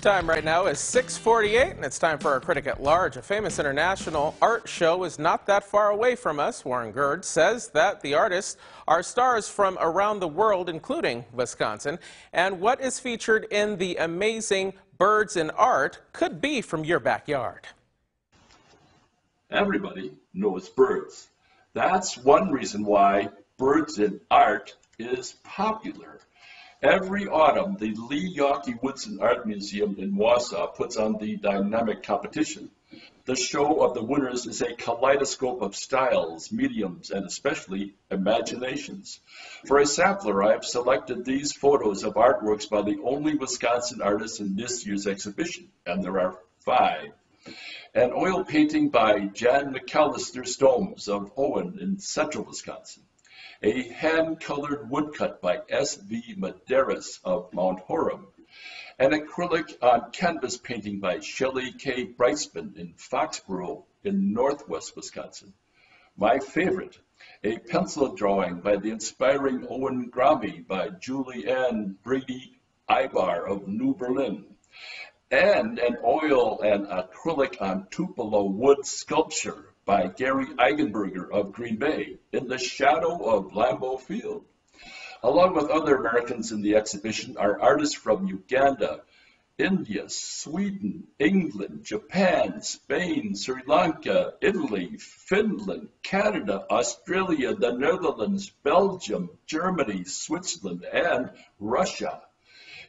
Time right now is 648, and it's time for our Critic at Large. A famous international art show is not that far away from us. Warren Gerds says that the artists are stars from around the world, including Wisconsin. And what is featured in the amazing Birds in Art could be from your backyard. Everybody knows birds. That's one reason why Birds in Art is popular. Every autumn, the Leigh Yawkey Woodson Art Museum in Wausau puts on the dynamic competition. The show of the winners is a kaleidoscope of styles, mediums, and especially imaginations. For a sampler, I have selected these photos of artworks by the only Wisconsin artists in this year's exhibition, and there are five. An oil painting by Jan McAllister Stomes of Owen in central Wisconsin a hand-colored woodcut by S.V. Medaris of Mount Horeb, an acrylic on canvas painting by Shelley K. Breitsman in Foxboro in northwest Wisconsin. My favorite, a pencil drawing by the inspiring Owen Gramy by Julie Ann Brady Ibar of New Berlin, and an oil and acrylic on Tupelo wood sculpture by Gary Eigenberger of Green Bay in the shadow of Lambeau Field. Along with other Americans in the exhibition are artists from Uganda, India, Sweden, England, Japan, Spain, Sri Lanka, Italy, Finland, Canada, Australia, the Netherlands, Belgium, Germany, Switzerland, and Russia.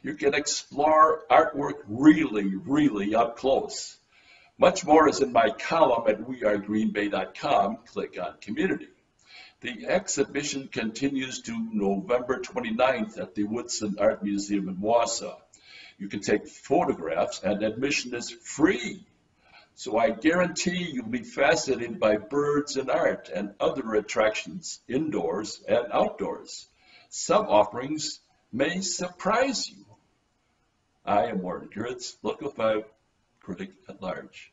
You can explore artwork really, really up close. Much more is in my column at wearegreenbay.com. Click on Community. The exhibition continues to November 29th at the Woodson Art Museum in Wausau. You can take photographs and admission is free. So I guarantee you'll be fascinated by birds and art and other attractions indoors and outdoors. Some offerings may surprise you. I am Warren Gerds, Local 5 critic at large.